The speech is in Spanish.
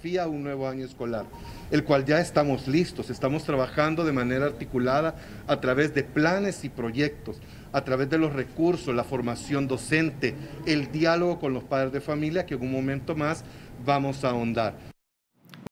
desafía un nuevo año escolar, el cual ya estamos listos, estamos trabajando de manera articulada a través de planes y proyectos, a través de los recursos, la formación docente, el diálogo con los padres de familia que en un momento más vamos a ahondar.